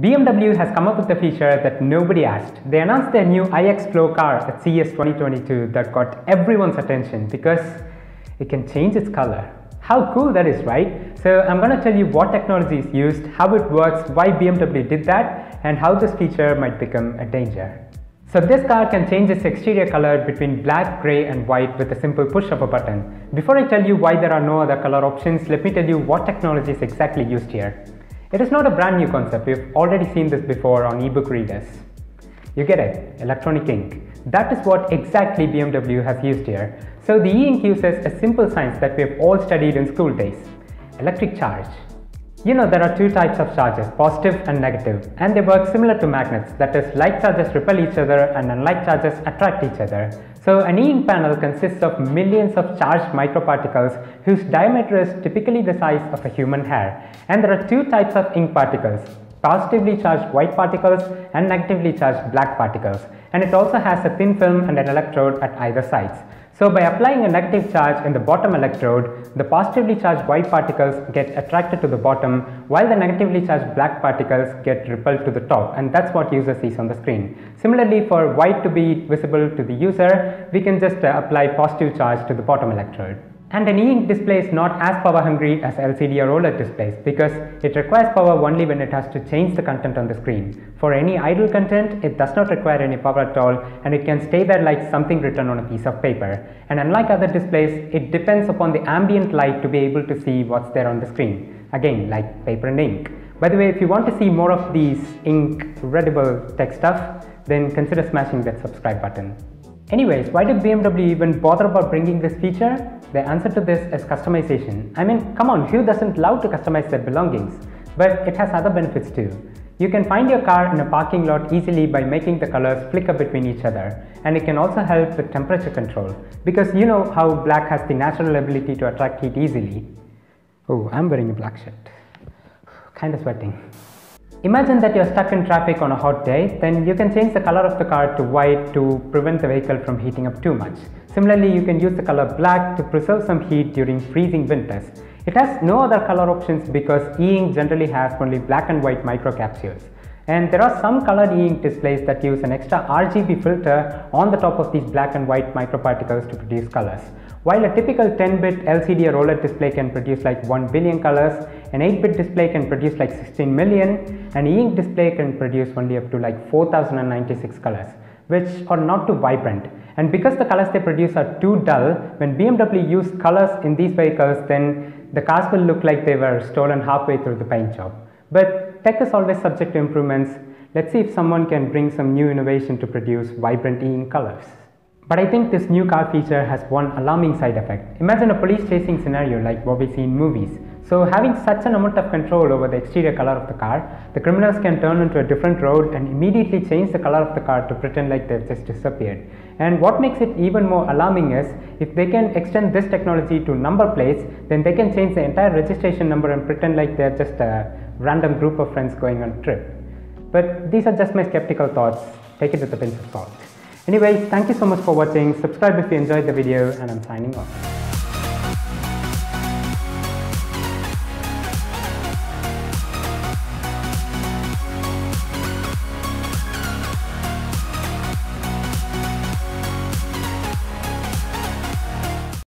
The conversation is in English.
BMW has come up with a feature that nobody asked. They announced their new iX Flow car at CES 2022 that got everyone's attention because it can change its color. How cool that is, right? So I'm going to tell you what technology is used, how it works, why BMW did that, and how this feature might become a danger. So this car can change its exterior color between black, grey and white with a simple push of a button. Before I tell you why there are no other color options, let me tell you what technology is exactly used here. It is not a brand new concept, we've already seen this before on ebook readers. You get it, electronic ink. That is what exactly BMW has used here. So the e-ink uses a simple science that we have all studied in school days, electric charge. You know there are two types of charges, positive and negative, and they work similar to magnets, that is like charges repel each other and unlike charges attract each other. So an e-ink panel consists of millions of charged microparticles whose diameter is typically the size of a human hair. And there are two types of ink particles, positively charged white particles and negatively charged black particles. And it also has a thin film and an electrode at either sides. So by applying a negative charge in the bottom electrode, the positively charged white particles get attracted to the bottom while the negatively charged black particles get repelled to the top and that's what user sees on the screen. Similarly for white to be visible to the user, we can just uh, apply positive charge to the bottom electrode. And an e-ink display is not as power hungry as LCD or OLED displays because it requires power only when it has to change the content on the screen. For any idle content, it does not require any power at all and it can stay there like something written on a piece of paper. And unlike other displays, it depends upon the ambient light to be able to see what's there on the screen. Again, like paper and ink. By the way, if you want to see more of these ink readable tech stuff, then consider smashing that subscribe button. Anyways, why did BMW even bother about bringing this feature? The answer to this is customization. I mean, come on, who doesn't love to customize their belongings? But it has other benefits too. You can find your car in a parking lot easily by making the colors flicker between each other. And it can also help with temperature control. Because you know how black has the natural ability to attract heat easily. Oh, I'm wearing a black shirt. Kinda sweating. Imagine that you're stuck in traffic on a hot day, then you can change the color of the car to white to prevent the vehicle from heating up too much. Similarly, you can use the color black to preserve some heat during freezing winters. It has no other color options because e-ink generally has only black and white microcapsules. And there are some colored e-ink displays that use an extra RGB filter on the top of these black and white microparticles to produce colors. While a typical 10-bit LCD or OLED display can produce like 1 billion colors, an 8-bit display can produce like 16 million, an e-ink display can produce only up to like 4096 colors, which are not too vibrant. And because the colors they produce are too dull, when BMW use colors in these vehicles, then the cars will look like they were stolen halfway through the paint job. But tech is always subject to improvements. Let's see if someone can bring some new innovation to produce vibrant e-ink colors. But I think this new car feature has one alarming side effect. Imagine a police chasing scenario like what we see in movies. So having such an amount of control over the exterior color of the car, the criminals can turn into a different road and immediately change the color of the car to pretend like they've just disappeared. And what makes it even more alarming is if they can extend this technology to number plates, then they can change the entire registration number and pretend like they're just a random group of friends going on a trip. But these are just my skeptical thoughts. Take it with a pinch of salt. Anyways, thank you so much for watching. Subscribe if you enjoyed the video and I'm signing off.